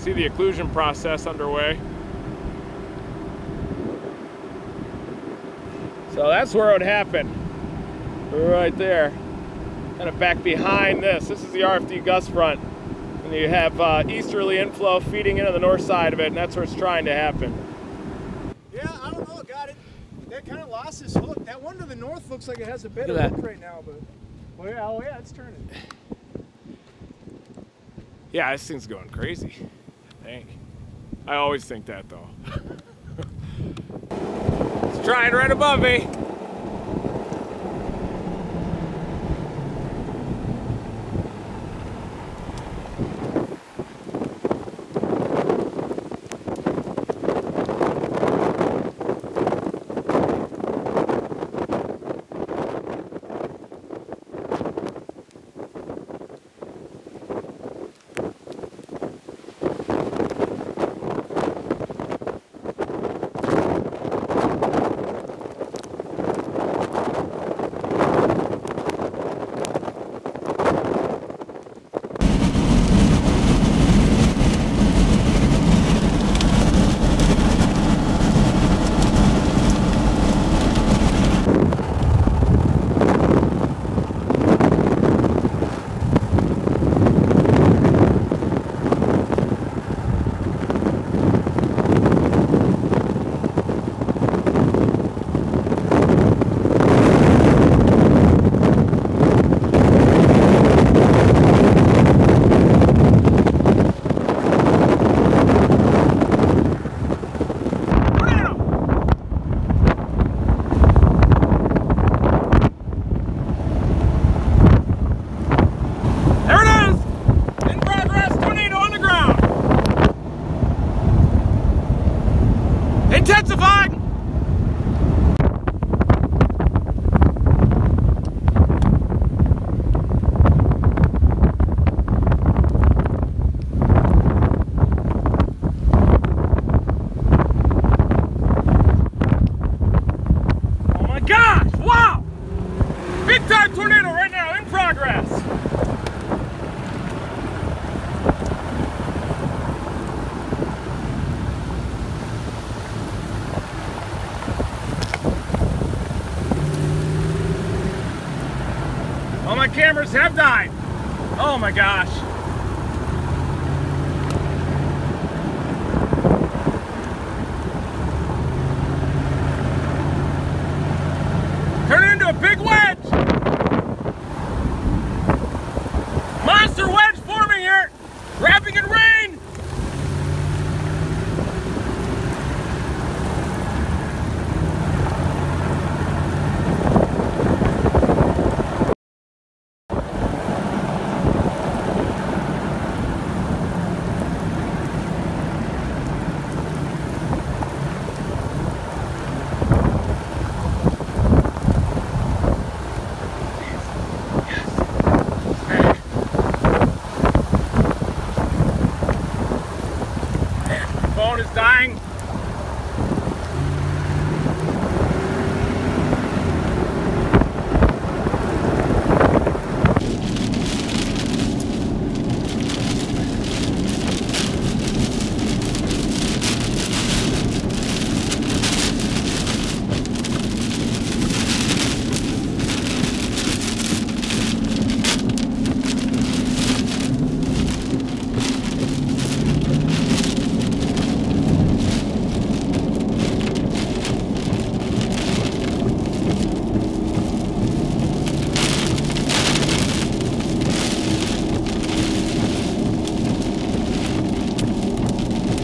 See the occlusion process underway. So that's where it would happen. Right there. Kind of back behind this. This is the RFD gust front. And you have uh, easterly inflow feeding into the north side of it, and that's where it's trying to happen. Yeah, I don't know. Got it. That kind of lost its hook. That one to the north looks like it has a better Look hook right now, but oh yeah, oh yeah, it's turning. Yeah, this thing's going crazy. Think. I always think that though. it's trying right above me. There it is! In progress, tornado on the ground. Intensifying! Oh my gosh! Wow! Big time tornado right now in progress! All my cameras have died. Oh my gosh. Turn it into a big wedge. Phone is dying.